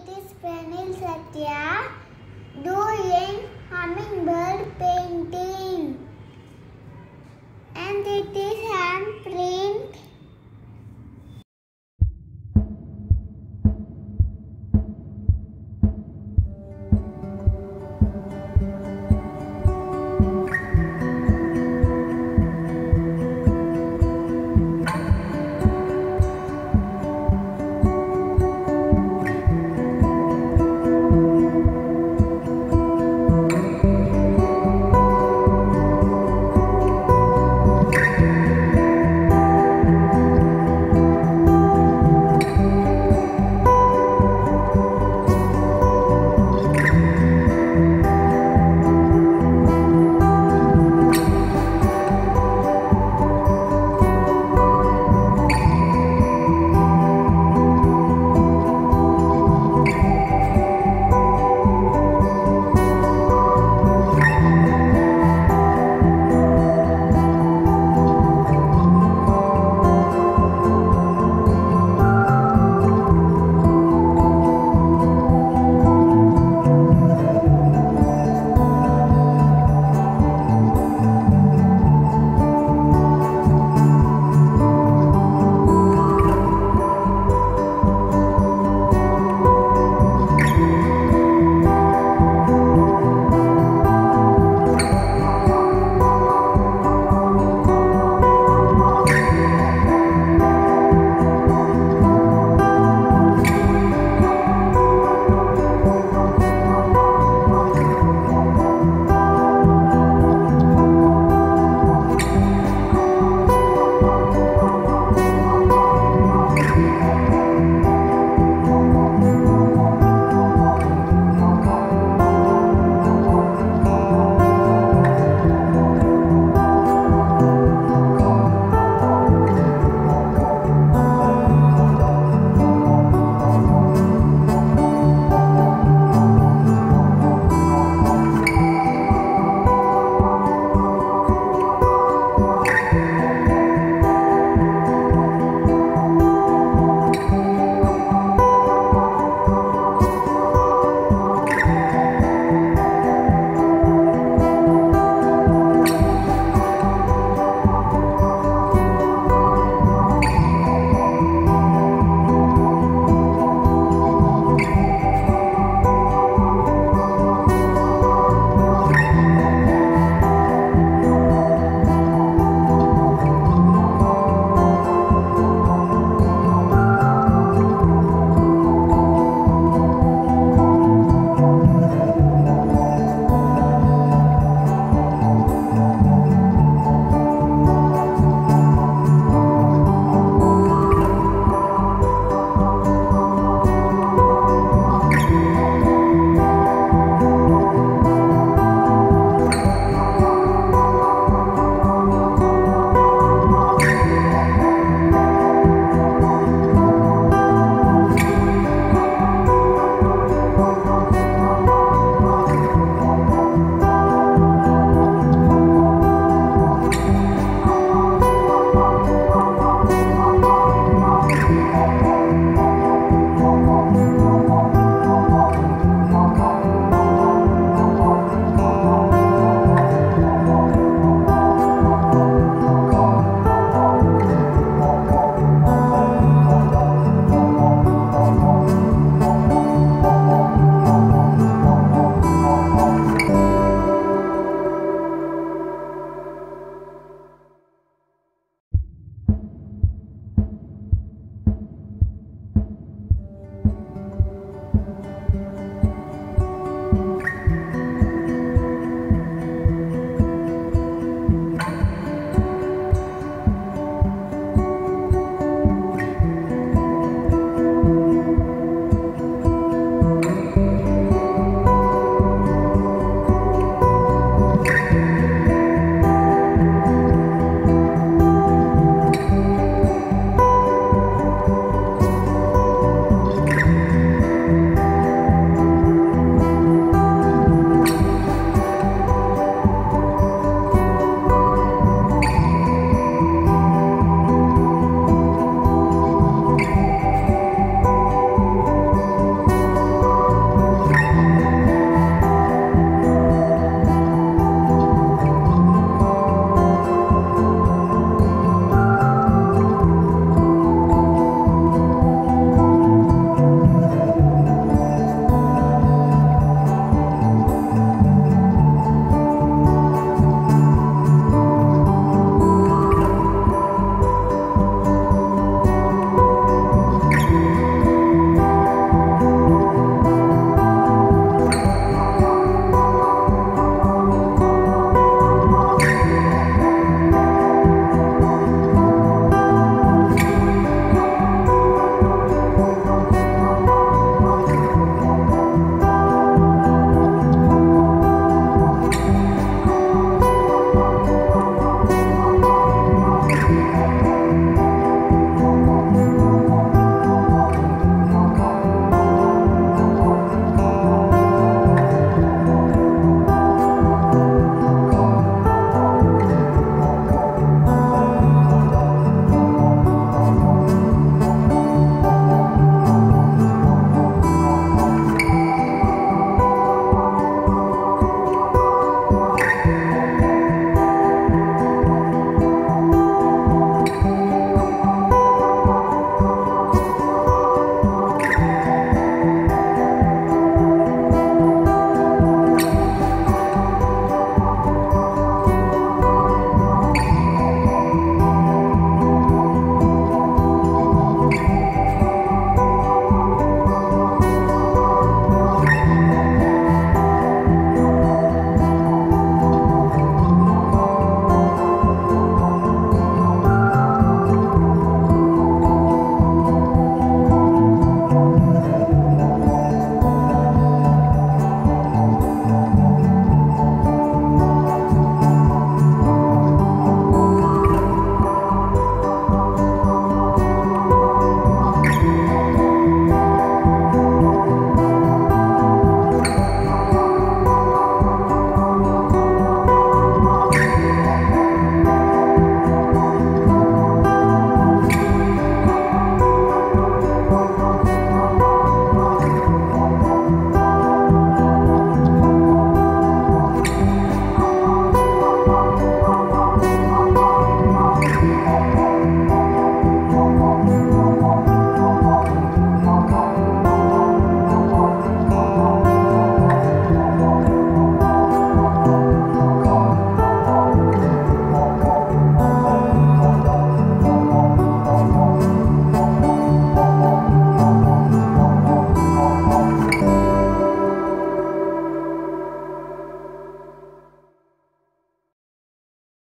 it is Pranil Satya doing hummingbird painting. And it is hand print